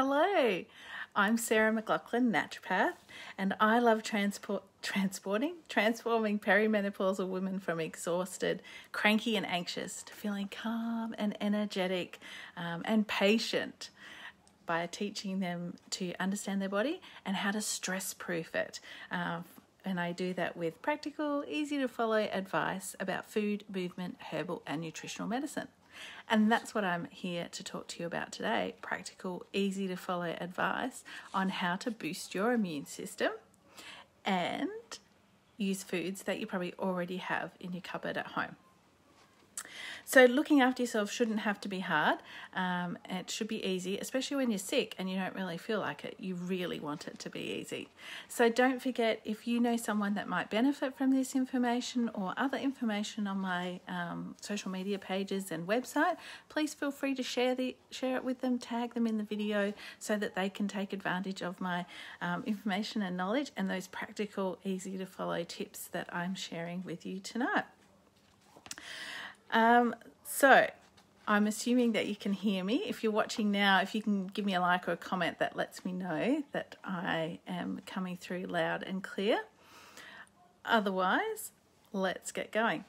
Hello, I'm Sarah McLaughlin, naturopath, and I love transport, transporting, transforming perimenopausal women from exhausted, cranky, and anxious to feeling calm and energetic um, and patient by teaching them to understand their body and how to stress proof it. Uh, and I do that with practical, easy to follow advice about food, movement, herbal, and nutritional medicine. And that's what I'm here to talk to you about today practical, easy to follow advice on how to boost your immune system and use foods that you probably already have in your cupboard at home. So, looking after yourself shouldn't have to be hard. Um, it should be easy, especially when you're sick and you don't really feel like it. You really want it to be easy. So, don't forget if you know someone that might benefit from this information or other information on my um, social media pages and website, please feel free to share the share it with them, tag them in the video so that they can take advantage of my um, information and knowledge and those practical, easy to follow tips that I'm sharing with you tonight. Um, so I'm assuming that you can hear me. If you're watching now, if you can give me a like or a comment, that lets me know that I am coming through loud and clear. Otherwise, let's get going.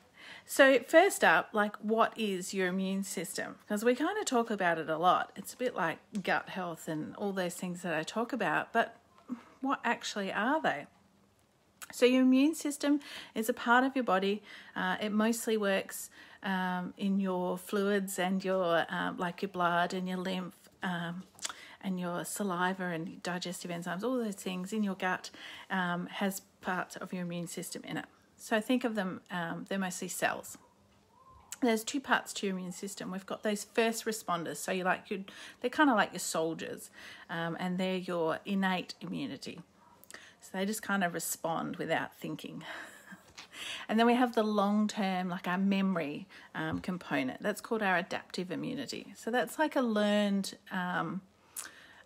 So, first up, like, what is your immune system? Because we kind of talk about it a lot. It's a bit like gut health and all those things that I talk about, but what actually are they? So, your immune system is a part of your body. Uh, it mostly works um, in your fluids and your um, like your blood and your lymph um, and your saliva and digestive enzymes, all those things in your gut um, has parts of your immune system in it. So think of them; um, they're mostly cells. There's two parts to your immune system. We've got those first responders, so you like your, they're kind of like your soldiers, um, and they're your innate immunity. So they just kind of respond without thinking. And then we have the long term, like our memory um, component. That's called our adaptive immunity. So that's like a learned, um,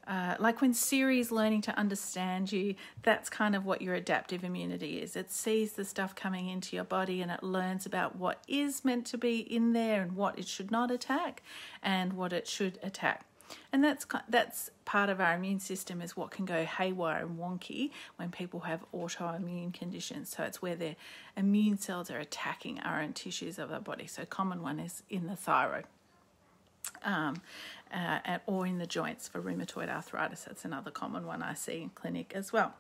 uh, like when Siri's learning to understand you, that's kind of what your adaptive immunity is. It sees the stuff coming into your body and it learns about what is meant to be in there and what it should not attack and what it should attack. And that's that's part of our immune system is what can go haywire and wonky when people have autoimmune conditions. So it's where their immune cells are attacking our own tissues of our body. So common one is in the thyroid. Um, uh, or in the joints for rheumatoid arthritis. That's another common one I see in clinic as well.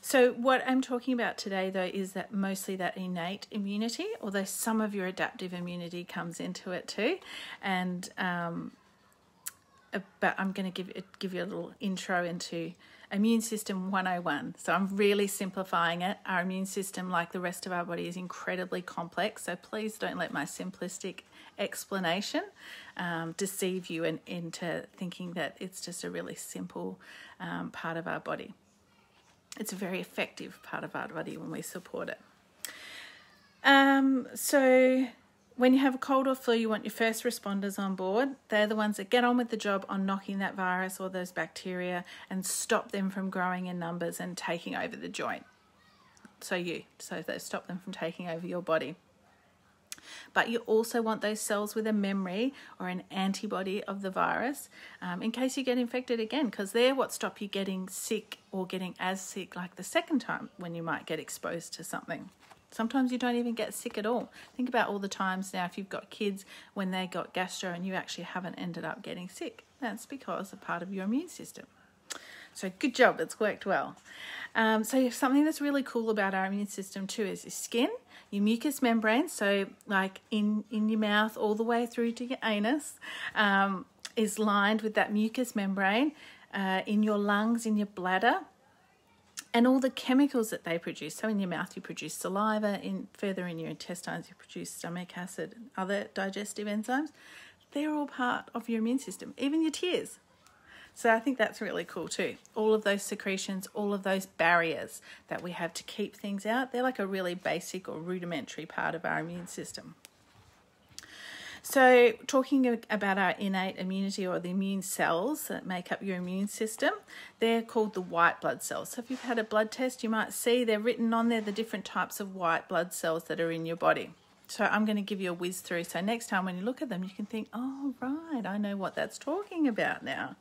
So, what I'm talking about today, though, is that mostly that innate immunity, although some of your adaptive immunity comes into it too. And um, but I'm going to give give you a little intro into immune system 101. So I'm really simplifying it. Our immune system, like the rest of our body, is incredibly complex. So please don't let my simplistic explanation um, deceive you in, into thinking that it's just a really simple um, part of our body. It's a very effective part of our body when we support it. Um, so when you have a cold or flu, you want your first responders on board. They're the ones that get on with the job on knocking that virus or those bacteria and stop them from growing in numbers and taking over the joint. So you, so they stop them from taking over your body. But you also want those cells with a memory or an antibody of the virus um, in case you get infected again, because they're what stop you getting sick or getting as sick like the second time when you might get exposed to something. Sometimes you don't even get sick at all. Think about all the times now if you've got kids when they got gastro and you actually haven't ended up getting sick. That's because a part of your immune system. So good job, it's worked well. Um, so something that's really cool about our immune system too is your skin, your mucous membrane. So like in in your mouth all the way through to your anus um, is lined with that mucous membrane. Uh, in your lungs, in your bladder, and all the chemicals that they produce. So in your mouth you produce saliva, in further in your intestines you produce stomach acid and other digestive enzymes. They're all part of your immune system, even your tears. So I think that's really cool too. All of those secretions, all of those barriers that we have to keep things out, they're like a really basic or rudimentary part of our immune system. So, talking about our innate immunity or the immune cells that make up your immune system, they're called the white blood cells. So, if you've had a blood test, you might see they're written on there the different types of white blood cells that are in your body. So, I'm going to give you a whiz through. So, next time when you look at them, you can think, oh, right, I know what that's talking about now.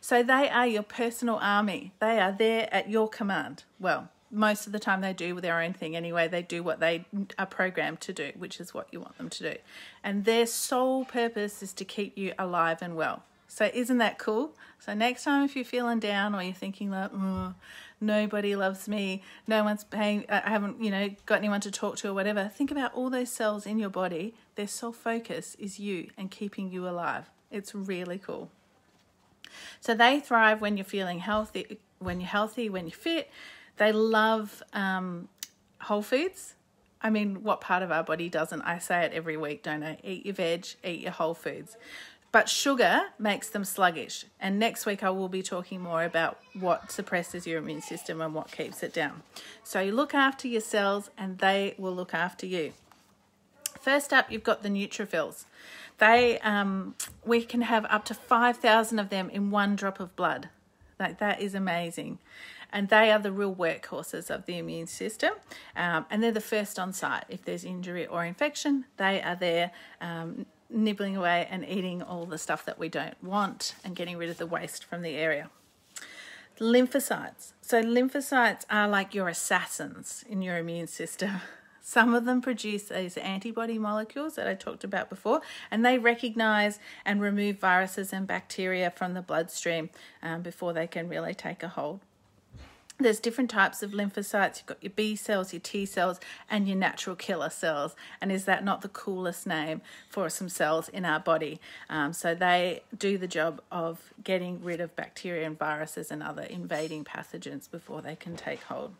So they are your personal army. They are there at your command. Well, most of the time they do with their own thing anyway. They do what they are programmed to do, which is what you want them to do. And their sole purpose is to keep you alive and well. So isn't that cool? So next time if you're feeling down or you're thinking like, nobody loves me, no one's paying, I haven't, you know, got anyone to talk to or whatever, think about all those cells in your body. Their sole focus is you and keeping you alive. It's really cool. So they thrive when you're feeling healthy, when you're healthy, when you're fit. They love um, whole foods. I mean, what part of our body doesn't? I say it every week, don't I? Eat your veg, eat your whole foods. But sugar makes them sluggish. And next week, I will be talking more about what suppresses your immune system and what keeps it down. So you look after your cells, and they will look after you. First up, you've got the neutrophils. They, um, we can have up to 5,000 of them in one drop of blood. Like that is amazing. And they are the real workhorses of the immune system. Um, and they're the first on site. If there's injury or infection, they are there um, nibbling away and eating all the stuff that we don't want and getting rid of the waste from the area. Lymphocytes. So, lymphocytes are like your assassins in your immune system. Some of them produce these antibody molecules that I talked about before, and they recognize and remove viruses and bacteria from the bloodstream um, before they can really take a hold there's different types of lymphocytes. You've got your B cells, your T cells, and your natural killer cells. And is that not the coolest name for some cells in our body? Um, so they do the job of getting rid of bacteria and viruses and other invading pathogens before they can take hold.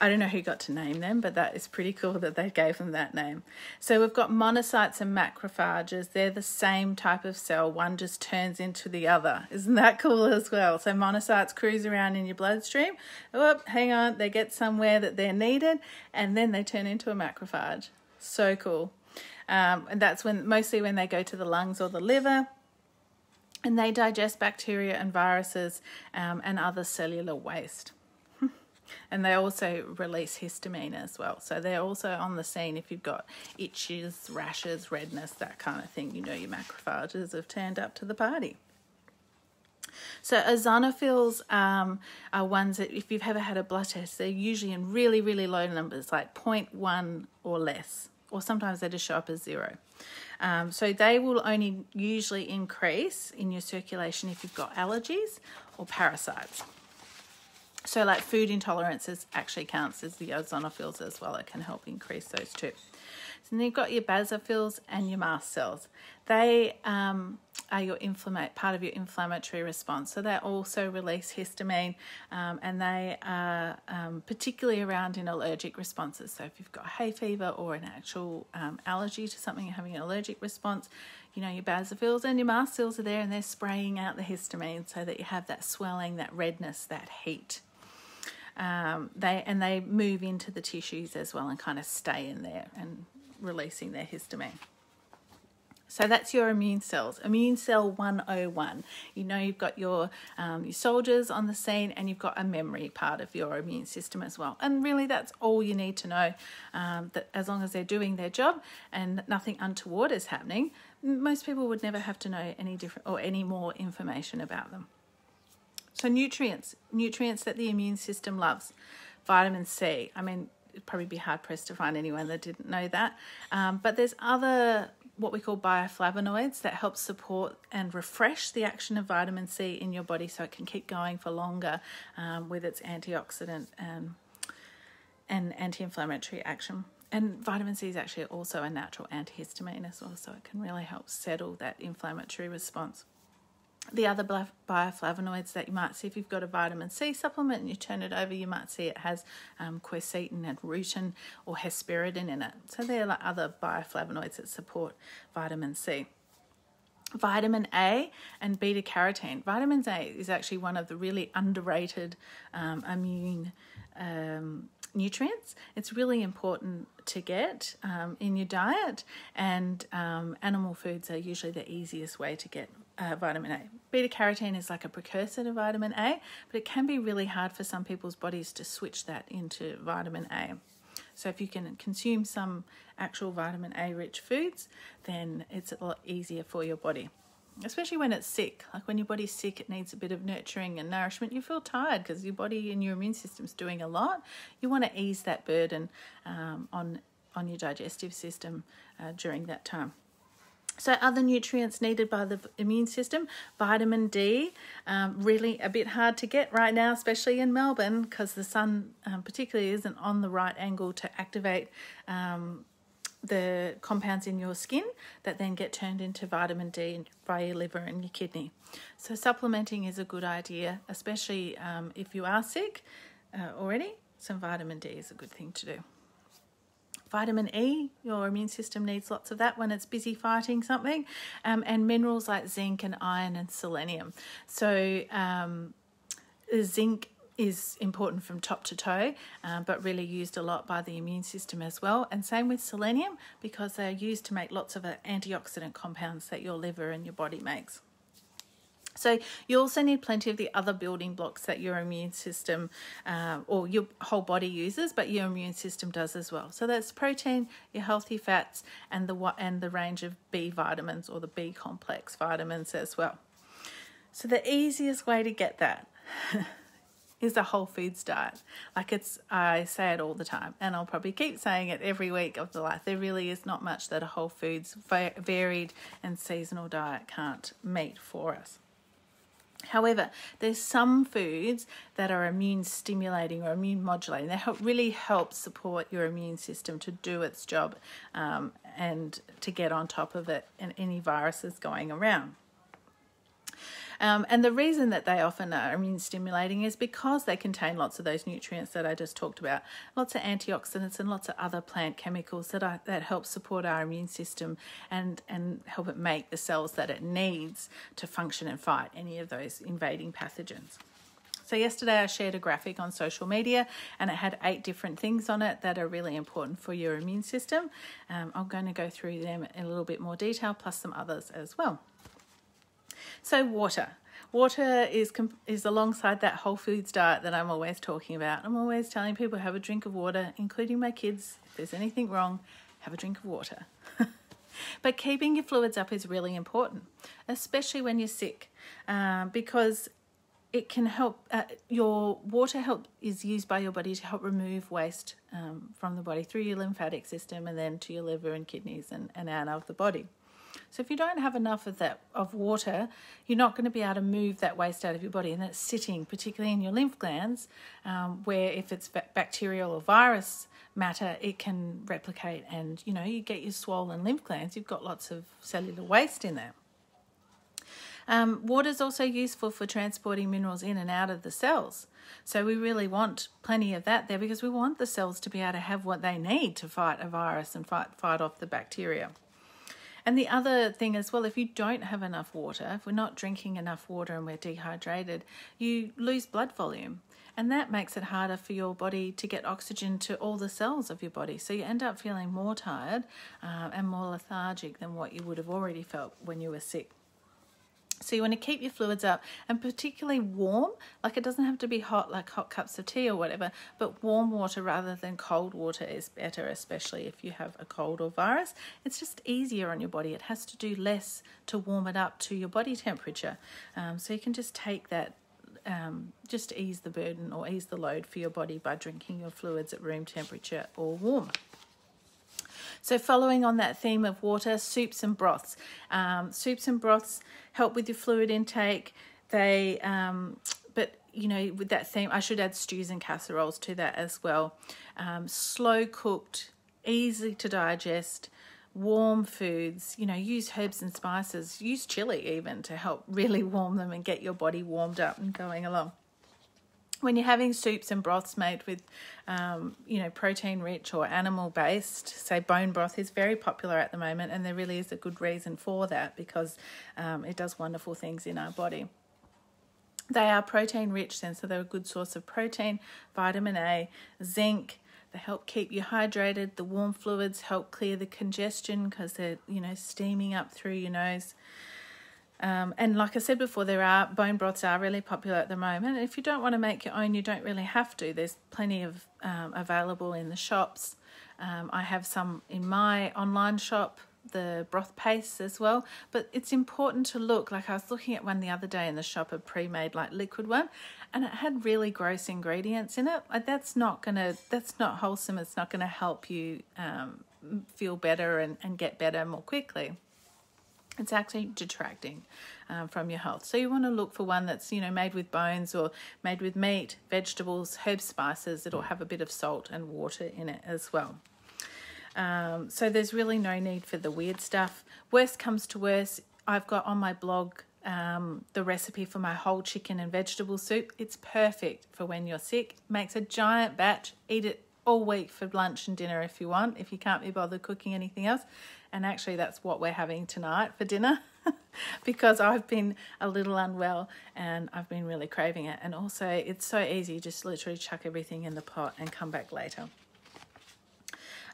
I don't know who got to name them, but that is pretty cool that they gave them that name. So we've got monocytes and macrophages. They're the same type of cell. One just turns into the other. Isn't that cool as well? So monocytes cruise around in your bloodstream. Oh, hang on, they get somewhere that they're needed, and then they turn into a macrophage. So cool. Um, and that's when mostly when they go to the lungs or the liver and they digest bacteria and viruses um, and other cellular waste. And they also release histamine as well. So they're also on the scene if you've got itches, rashes, redness, that kind of thing. You know your macrophages have turned up to the party. So eosinophils um, are ones that if you've ever had a blood test, they're usually in really, really low numbers, like 0.1 or less, or sometimes they just show up as zero. Um, so they will only usually increase in your circulation if you've got allergies or parasites. So, like food intolerances actually counts as the eosinophils as well. It can help increase those too. So then you've got your basophils and your mast cells. They um, are your part of your inflammatory response. So they also release histamine, um, and they are um, particularly around in allergic responses. So if you've got hay fever or an actual um, allergy to something, you're having an allergic response, you know your basophils and your mast cells are there, and they're spraying out the histamine so that you have that swelling, that redness, that heat um, they and they move into the tissues as well and kind of stay in there and releasing their histamine. So that's your immune cells. Immune cell 101. You know you've got your um, your soldiers on the scene, and you've got a memory part of your immune system as well. And really, that's all you need to know. Um, that as long as they're doing their job and nothing untoward is happening, most people would never have to know any different or any more information about them. So nutrients, nutrients that the immune system loves. Vitamin C. I mean, it'd probably be hard pressed to find anyone that didn't know that. Um, but there's other what we call bioflavonoids that help support and refresh the action of vitamin C in your body so it can keep going for longer um, with its antioxidant and, and anti-inflammatory action. And vitamin C is actually also a natural antihistamine as well, so it can really help settle that inflammatory response the other bioflavonoids that you might see if you've got a vitamin C supplement and you turn it over, you might see it has um, quercetin and rutin or hesperidin in it. So they're like other bioflavonoids that support vitamin C. Vitamin A and beta carotene. Vitamin A is actually one of the really underrated um, immune um, nutrients. It's really important to get um, in your diet, and um, animal foods are usually the easiest way to get uh, vitamin A. Beta carotene is like a precursor to vitamin A, but it can be really hard for some people's bodies to switch that into vitamin A. So if you can consume some actual vitamin A rich foods, then it's a lot easier for your body. Especially when it's sick. Like when your body's sick, it needs a bit of nurturing and nourishment. You feel tired because your body and your immune system's doing a lot. You want to ease that burden um, on on your digestive system uh, during that time. So, other nutrients needed by the immune system, vitamin D, um, really a bit hard to get right now, especially in Melbourne, because the sun, um, particularly, isn't on the right angle to activate um, the compounds in your skin that then get turned into vitamin D via your liver and your kidney. So, supplementing is a good idea, especially um, if you are sick uh, already. Some vitamin D is a good thing to do. Vitamin E, your immune system needs lots of that when it's busy fighting something, um, and minerals like zinc and iron and selenium. So, um, zinc is important from top to toe, um, but really used a lot by the immune system as well. And same with selenium because they're used to make lots of antioxidant compounds that your liver and your body makes. So you also need plenty of the other building blocks that your immune system uh, or your whole body uses, but your immune system does as well. So that's protein, your healthy fats, and the and the range of B vitamins or the B complex vitamins as well. So the easiest way to get that. is a whole foods diet. Like it's, I say it all the time, and I'll probably keep saying it every week of the life. There really is not much that a whole foods varied and seasonal diet can't meet for us. However, there's some foods that are immune stimulating or immune modulating. They help, really help support your immune system to do its job um, and to get on top of it and any viruses going around. Um, and the reason that they often are immune stimulating is because they contain lots of those nutrients that I just talked about, lots of antioxidants and lots of other plant chemicals that are, that help support our immune system and and help it make the cells that it needs to function and fight any of those invading pathogens. So, yesterday I shared a graphic on social media and it had eight different things on it that are really important for your immune system. Um, I'm going to go through them in a little bit more detail, plus some others as well. So water. Water is is alongside that whole foods diet that I'm always talking about. I'm always telling people have a drink of water, including my kids. If there's anything wrong, have a drink of water. but keeping your fluids up is really important, especially when you're sick, um, because it can help. Uh, your water help is used by your body to help remove waste um, from the body through your lymphatic system and then to your liver and kidneys and, and out of the body. So if you don't have enough of that of water, you're not going to be able to move that waste out of your body, and that's sitting, particularly in your lymph glands, um, where if it's bacterial or virus matter, it can replicate, and you know you get your swollen lymph glands. You've got lots of cellular waste in there. Um, water is also useful for transporting minerals in and out of the cells. So we really want plenty of that there because we want the cells to be able to have what they need to fight a virus and fight fight off the bacteria. And the other thing as well, if you don't have enough water, if we're not drinking enough water and we're dehydrated, you lose blood volume. And that makes it harder for your body to get oxygen to all the cells of your body. So you end up feeling more tired uh, and more lethargic than what you would have already felt when you were sick. So you want to keep your fluids up and particularly warm, like it doesn't have to be hot like hot cups of tea or whatever, but warm water rather than cold water is better, especially if you have a cold or virus. It's just easier on your body. It has to do less to warm it up to your body temperature. Um, so you can just take that um, just ease the burden or ease the load for your body by drinking your fluids at room temperature or warm. So, following on that theme of water, soups and broths. Um, soups and broths help with your fluid intake. They, um, but you know, with that theme, I should add stews and casseroles to that as well. Um, slow cooked, easy to digest warm foods, you know, use herbs and spices, use chili even to help really warm them and get your body warmed up and going along when you're having soups and broths made with, um, you know, protein rich or animal based, say bone broth is very popular at the moment, and there really is a good reason for that because um, it does wonderful things in our body. They are protein rich, then, so they're a good source of protein, vitamin A, zinc. They help keep you hydrated. The warm fluids help clear the congestion because they're, you know, steaming up through your nose. Um, and like I said before, there are bone broths are really popular at the moment. And if you don't want to make your own, you don't really have to. There's plenty of um, available in the shops. Um, I have some in my online shop the broth paste as well. But it's important to look like I was looking at one the other day in the shop, a pre-made like liquid one, and it had really gross ingredients in it. Like that's not gonna that's not wholesome. It's not gonna help you um, feel better and, and get better more quickly it's actually detracting um, from your health. So you want to look for one that's you know made with bones or made with meat, vegetables, herb spices. It'll have a bit of salt and water in it as well. Um, so there's really no need for the weird stuff. Worst comes to worst, I've got on my blog um, the recipe for my whole chicken and vegetable soup. It's perfect for when you're sick. Makes a giant batch. Eat it all week for lunch and dinner if you want, if you can't be bothered cooking anything else. And actually, that's what we're having tonight for dinner because I've been a little unwell and I've been really craving it. And also, it's so easy, just literally chuck everything in the pot and come back later.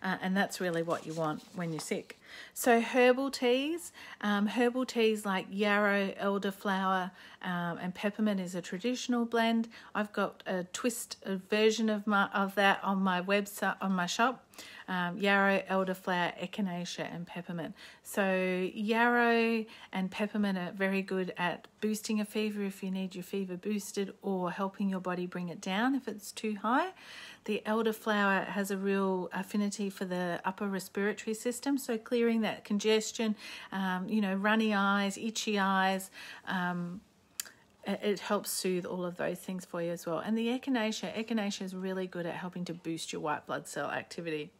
Uh, and that's really what you want when you're sick. So herbal teas, um, herbal teas like yarrow, elderflower, um, and peppermint is a traditional blend. I've got a twist a version of my of that on my website on my shop. Um, yarrow, elderflower, echinacea, and peppermint. So yarrow and peppermint are very good at boosting a fever if you need your fever boosted, or helping your body bring it down if it's too high. The elderflower has a real affinity for the upper respiratory system, so clearing that congestion, um, you know, runny eyes, itchy eyes. Um, it helps soothe all of those things for you as well. And the echinacea, echinacea is really good at helping to boost your white blood cell activity.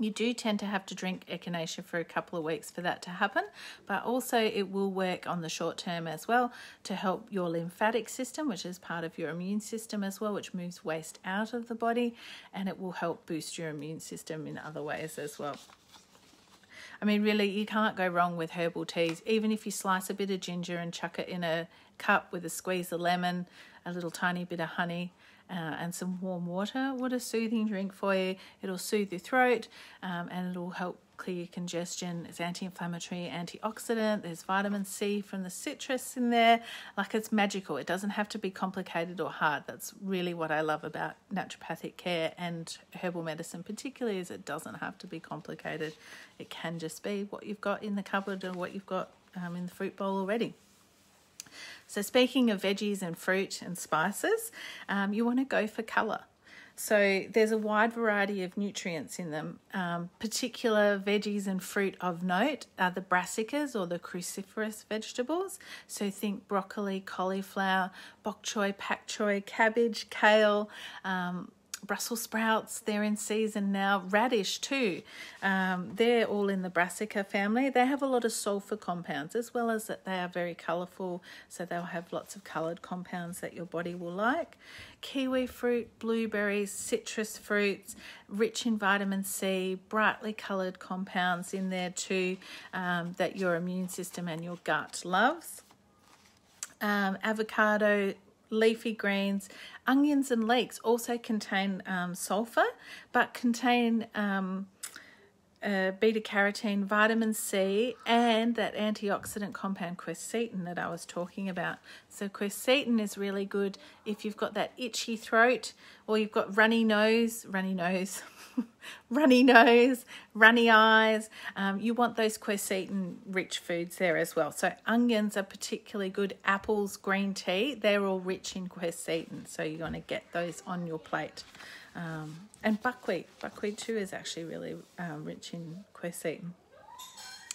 You do tend to have to drink echinacea for a couple of weeks for that to happen, but also it will work on the short term as well to help your lymphatic system, which is part of your immune system as well, which moves waste out of the body, and it will help boost your immune system in other ways as well. I mean, really, you can't go wrong with herbal teas. Even if you slice a bit of ginger and chuck it in a cup with a squeeze of lemon, a little tiny bit of honey, uh, and some warm water. What a soothing drink for you. It'll soothe your throat um, and it'll help clear congestion. It's anti-inflammatory, antioxidant. There's vitamin C from the citrus in there. Like it's magical. It doesn't have to be complicated or hard. That's really what I love about naturopathic care and herbal medicine, particularly, is it doesn't have to be complicated. It can just be what you've got in the cupboard or what you've got um, in the fruit bowl already. So, speaking of veggies and fruit and spices, um, you want to go for colour. So, there's a wide variety of nutrients in them. Um, particular veggies and fruit of note are the brassicas or the cruciferous vegetables. So, think broccoli, cauliflower, bok choy, pak choy, cabbage, kale. Um, Brussels sprouts, they're in season now. Radish, too. Um, they're all in the brassica family. They have a lot of sulfur compounds as well as that they are very colourful, so they'll have lots of coloured compounds that your body will like. Kiwi fruit, blueberries, citrus fruits, rich in vitamin C, brightly coloured compounds in there too um, that your immune system and your gut loves. Um, avocado, leafy greens, onions and leeks also contain um, sulfur, but contain um, uh, beta carotene, vitamin C, and that antioxidant compound quercetin that I was talking about. So, quercetin is really good if you've got that itchy throat or you've got runny nose, runny nose, runny nose, runny eyes. Um, you want those quercetin rich foods there as well. So, onions are particularly good. Apples, green tea, they're all rich in quercetin. So, you want to get those on your plate. Um, and buckwheat, buckwheat too is actually really um, rich in quercetin.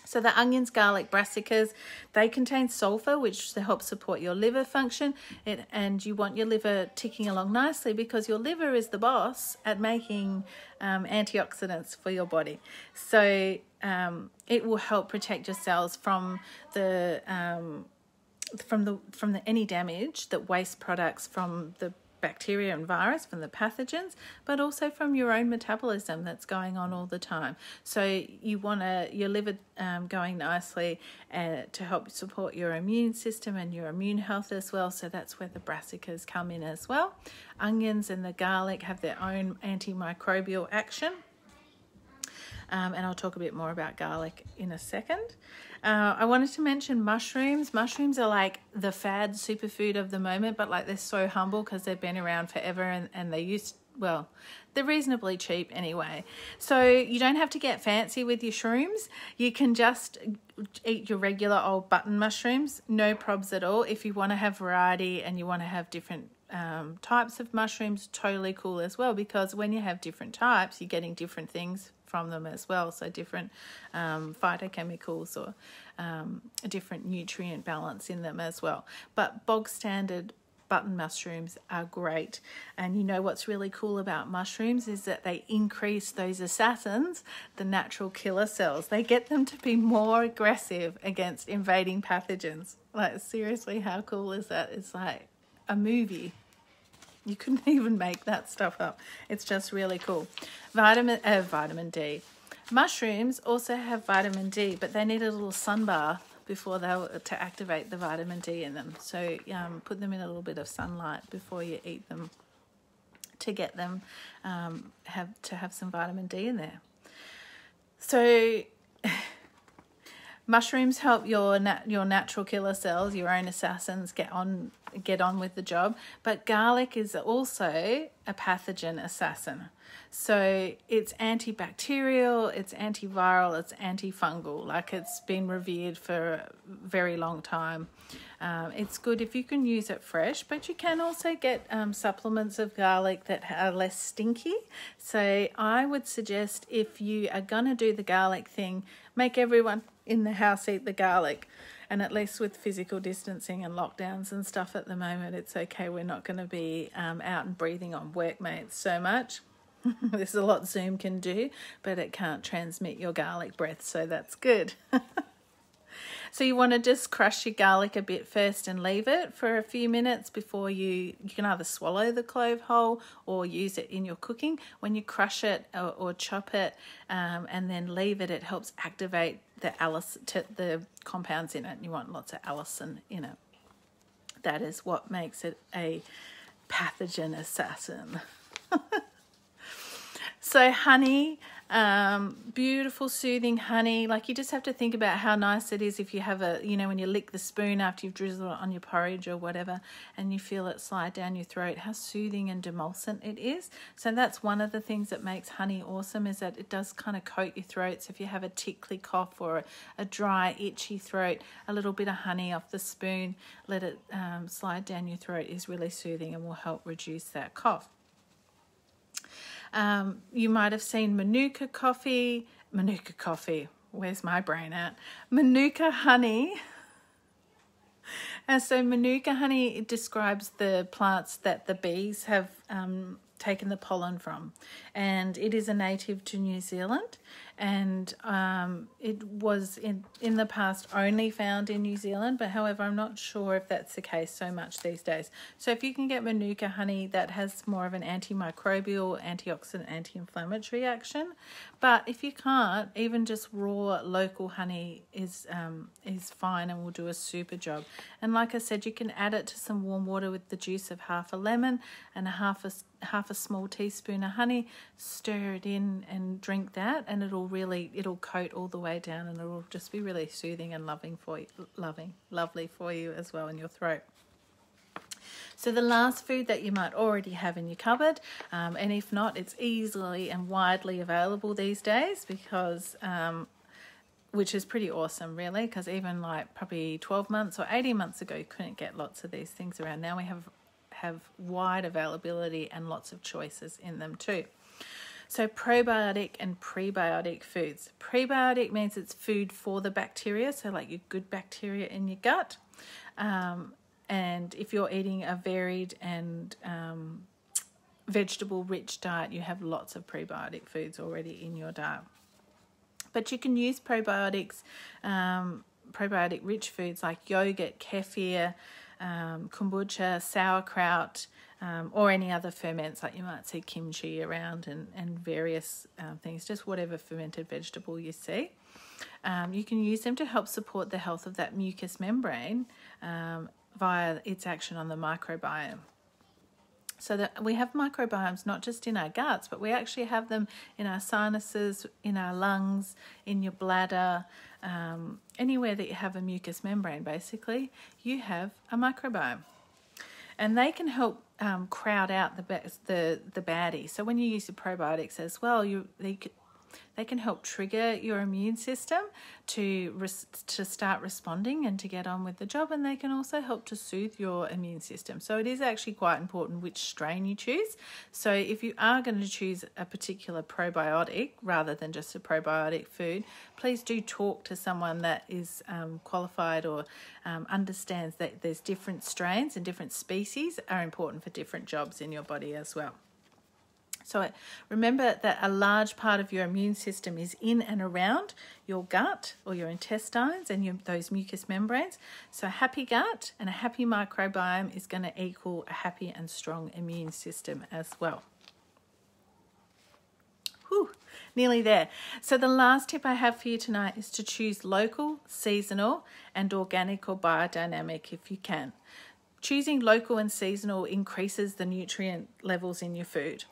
So the onions, garlic, brassicas, they contain sulfur, which helps support your liver function. It, and you want your liver ticking along nicely because your liver is the boss at making um, antioxidants for your body. So um, it will help protect your cells from the um, from the from the any damage that waste products from the bacteria and virus from the pathogens, but also from your own metabolism that's going on all the time. So you want to your liver um, going nicely uh, to help support your immune system and your immune health as well. So that's where the brassicas come in as well. Onions and the garlic have their own antimicrobial action. Um, and I'll talk a bit more about garlic in a second. Uh, I wanted to mention mushrooms. Mushrooms are like the fad superfood of the moment, but like they're so humble because they've been around forever and, and they used well, they're reasonably cheap anyway. So you don't have to get fancy with your shrooms. You can just eat your regular old button mushrooms, no probs at all. If you want to have variety and you want to have different um, types of mushrooms, totally cool as well because when you have different types, you're getting different things from them as well. So different um, phytochemicals or um, a different nutrient balance in them as well. But bog standard button mushrooms are great. And you know what's really cool about mushrooms is that they increase those assassins, the natural killer cells. They get them to be more aggressive against invading pathogens. Like, seriously, how cool is that? It's like a movie. You couldn't even make that stuff up. It's just really cool. Vitamin, uh, vitamin D. Mushrooms also have vitamin D, but they need a little sun bath before they to activate the vitamin D in them. So um, put them in a little bit of sunlight before you eat them to get them um, have to have some vitamin D in there. So mushrooms help your nat- your natural killer cells, your own assassins, get on get on with the job. But garlic is also a pathogen assassin. So it's antibacterial, it's antiviral, it's antifungal. Like it's been revered for a very long time. Um, it's good if you can use it fresh, but you can also get um, supplements of garlic that are less stinky. So I would suggest if you are going to do the garlic thing, make everyone in the house eat the garlic. And at least with physical distancing and lockdowns and stuff at the moment, it's okay. We're not going to be um, out and breathing on workmates so much. There's a lot Zoom can do, but it can't transmit your garlic breath, so that's good. so you want to just crush your garlic a bit first and leave it for a few minutes before you you can either swallow the clove whole or use it in your cooking. When you crush it or, or chop it um, and then leave it, it helps activate the alice the compounds in it. You want lots of allicin in it. That is what makes it a pathogen assassin. So honey, um, beautiful, soothing honey. Like you just have to think about how nice it is if you have a, you know, when you lick the spoon after you've drizzled it on your porridge or whatever, and you feel it slide down your throat. How soothing and demulcent it is. So that's one of the things that makes honey awesome is that it does kind of coat your throat. So if you have a tickly cough or a, a dry, itchy throat, a little bit of honey off the spoon, let it um, slide down your throat is really soothing and will help reduce that cough. Um, you might have seen Manuka coffee. Manuka coffee. Where's my brain at? Manuka honey. And so Manuka honey describes the plants that the bees have um, taken the pollen from, and it is a native to New Zealand, and um, it was in in the past only found in New Zealand. But however, I'm not sure if that's the case so much these days. So if you can get Manuka honey, that has more of an antimicrobial, antioxidant, anti-inflammatory action. But if you can't, even just raw local honey is um, is fine and will do a super job. And like I said, you can add it to some warm water with the juice of half a lemon and a half a half a small teaspoon of honey, stir it in and drink that and it'll really it'll coat all the way down and it'll just be really soothing and loving for you loving lovely for you as well in your throat. So the last food that you might already have in your cupboard, um, and if not, it's easily and widely available these days because um, which is pretty awesome, really, because even like probably 12 months or 18 months ago, you couldn't get lots of these things around. Now we have have wide availability and lots of choices in them too. So, probiotic and prebiotic foods. Prebiotic means it's food for the bacteria, so like your good bacteria in your gut. Um, and if you're eating a varied and um, vegetable rich diet, you have lots of prebiotic foods already in your diet. But you can use probiotics, um, probiotic rich foods like yogurt, kefir, um, kombucha, sauerkraut, um, or any other ferments like you might see kimchi around and, and various um, things, just whatever fermented vegetable you see. Um, you can use them to help support the health of that mucous membrane um, via its action on the microbiome. So that we have microbiomes not just in our guts, but we actually have them in our sinuses, in our lungs, in your bladder, um, anywhere that you have a mucous membrane, basically, you have a microbiome. And they can help um, crowd out the the the baddie. So when you use the probiotics as well, you they they can help trigger your immune system to to start responding and to get on with the job, and they can also help to soothe your immune system. So it is actually quite important which strain you choose. So if you are going to choose a particular probiotic rather than just a probiotic food, please do talk to someone that is um, qualified or um, understands that there's different strains and different species are important for different jobs in your body as well. So remember that a large part of your immune system is in and around your gut or your intestines and your, those mucous membranes. So a happy gut and a happy microbiome is going to equal a happy and strong immune system as well. Whew, nearly there. So the last tip I have for you tonight is to choose local, seasonal, and organic or biodynamic if you can. Choosing local and seasonal increases the nutrient levels in your food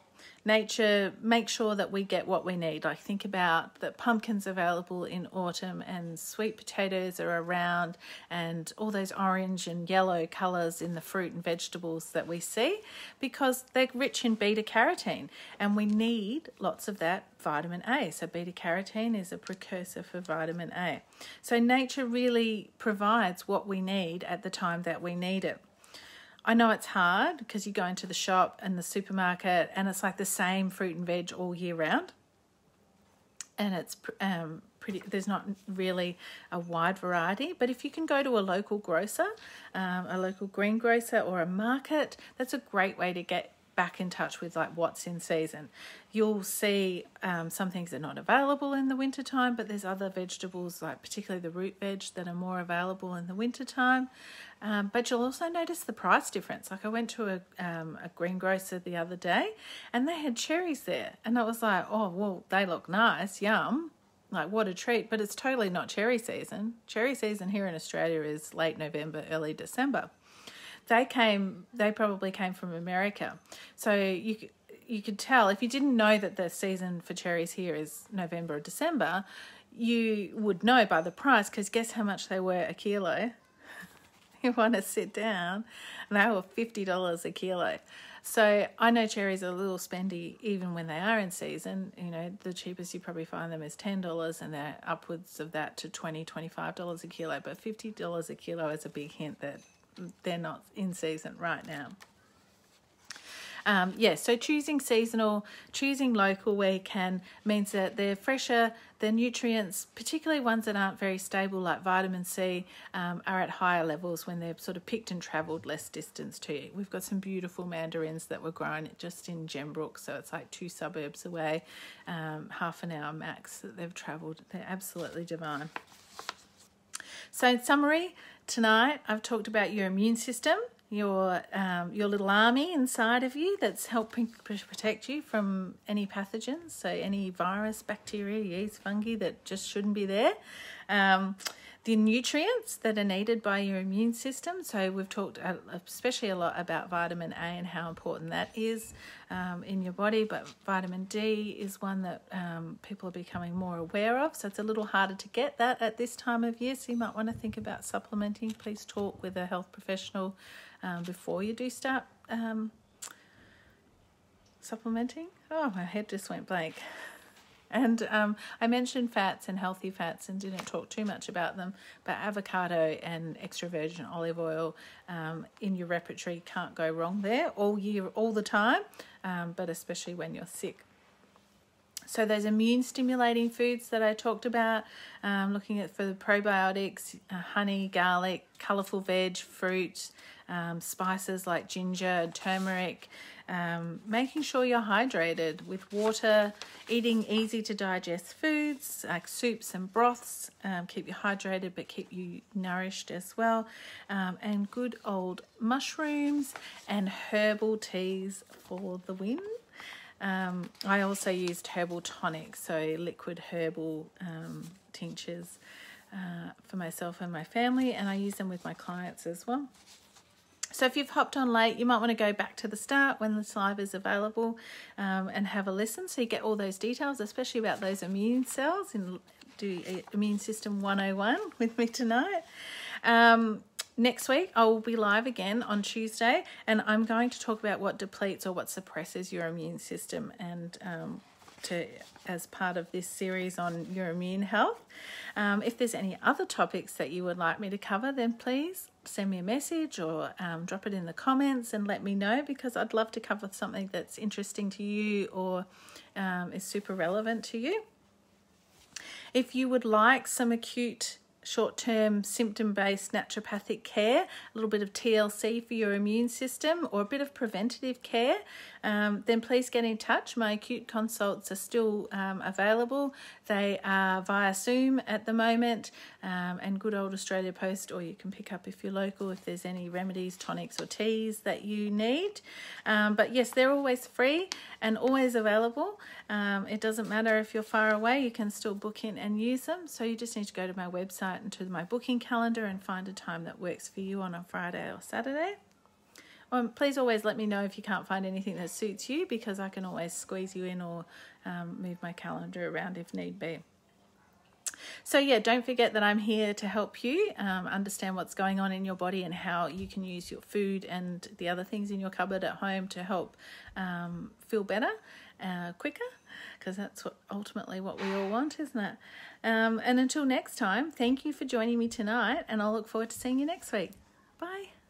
nature make sure that we get what we need. Like think about that pumpkins available in autumn and sweet potatoes are around and all those orange and yellow colors in the fruit and vegetables that we see because they're rich in beta carotene and we need lots of that vitamin A. So beta carotene is a precursor for vitamin A. So nature really provides what we need at the time that we need it I know it's hard because you go into the shop and the supermarket and it's like the same fruit and veg all year round. And it's um, pretty, there's not really a wide variety. But if you can go to a local grocer, um, a local greengrocer or a market, that's a great way to get back in touch with like what's in season. You'll see um, some things are not available in the wintertime, but there's other vegetables like particularly the root veg that are more available in the wintertime. Um, but you'll also notice the price difference. Like I went to a, um, a greengrocer the other day and they had cherries there. And I was like, oh, well, they look nice, yum. Like, what a treat. But it's totally not cherry season. Cherry season here in Australia is late November, early December they came they probably came from America. So you you could tell if you didn't know that the season for cherries here is November or December, you would know by the price because guess how much they were a kilo? you want to sit down, and they were fifty dollars a kilo. So I know cherries are a little spendy even when they are in season. You know, the cheapest you probably find them is $10 and they're upwards of that to $20, $25 a kilo. But $50 a kilo is a big hint that they're not in season right now. Um, yeah, so choosing seasonal, choosing local where you can means that they're fresher, their nutrients, particularly ones that aren't very stable, like vitamin C, um, are at higher levels when they're sort of picked and travelled less distance to you. We've got some beautiful mandarins that were grown just in Gembrook, so it's like two suburbs away, um, half an hour max that they've travelled. They're absolutely divine. So, in summary, Tonight, I've talked about your immune system, your um, your little army inside of you that's helping protect you from any pathogens, so any virus, bacteria, yeast, fungi that just shouldn't be there. Um, the nutrients that are needed by your immune system. So, we've talked especially a lot about vitamin A and how important that is um, in your body, but vitamin D is one that um, people are becoming more aware of. So, it's a little harder to get that at this time of year. So, you might want to think about supplementing. Please talk with a health professional um, before you do start um, supplementing. Oh, my head just went blank. And um, I mentioned fats and healthy fats and didn't talk too much about them, but avocado and extra virgin olive oil um, in your repertory can't go wrong there all year, all the time, um, but especially when you're sick. So those immune stimulating foods that I talked about, um, looking at for the probiotics, uh, honey, garlic, colourful veg, fruit, um, spices like ginger turmeric, um, making sure you're hydrated with water, eating easy to digest foods like soups and broths, um, keep you hydrated but keep you nourished as well, um, and good old mushrooms and herbal teas for the win. Um, I also used herbal tonics, so liquid herbal um, tinctures uh, for myself and my family, and I use them with my clients as well. So if you've hopped on late, you might want to go back to the start when the slide is available um, and have a listen so you get all those details, especially about those immune cells and do immune system 101 with me tonight. Um, next week I will be live again on Tuesday, and I'm going to talk about what depletes or what suppresses your immune system, and um, to as part of this series on your immune health. Um, if there's any other topics that you would like me to cover, then please send me a message or um, drop it in the comments and let me know because I'd love to cover something that's interesting to you or um, is super relevant to you. If you would like some acute short term symptom based naturopathic care, a little bit of TLC for your immune system, or a bit of preventative care, um, then please get in touch. My acute consults are still um, available. They are via Zoom at the moment um, and good old Australia Post, or you can pick up if you're local if there's any remedies, tonics, or teas that you need. Um, but yes, they're always free and always available. Um, it doesn't matter if you're far away, you can still book in and use them. So you just need to go to my website and to my booking calendar and find a time that works for you on a Friday or Saturday. Um, please always let me know if you can't find anything that suits you because I can always squeeze you in or um, move my calendar around if need be. So, yeah, don't forget that I'm here to help you um, understand what's going on in your body and how you can use your food and the other things in your cupboard at home to help um, feel better uh, quicker, because that's what ultimately what we all want, isn't it? Um, and until next time, thank you for joining me tonight, and I'll look forward to seeing you next week. Bye.